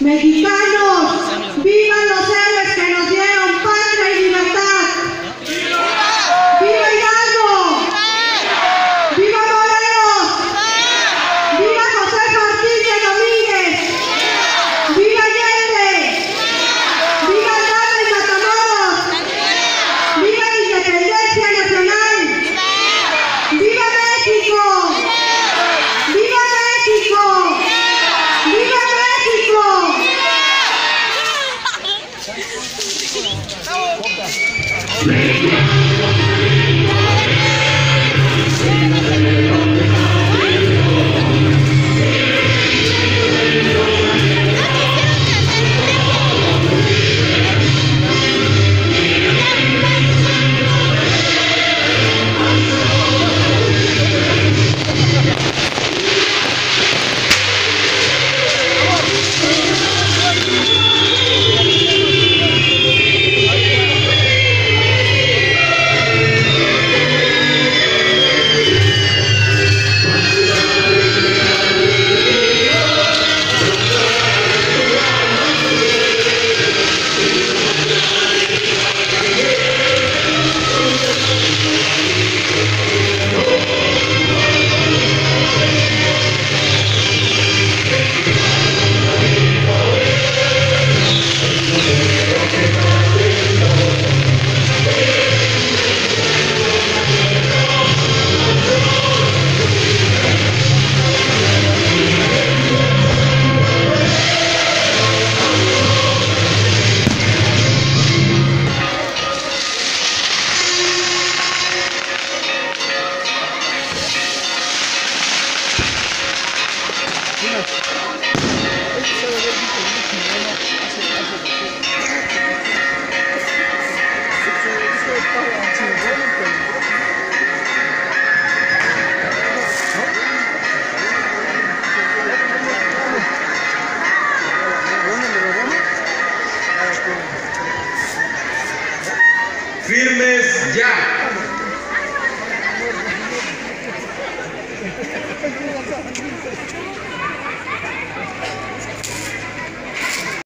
Mexicanos, vivan los héroes Thank you. firmes ya.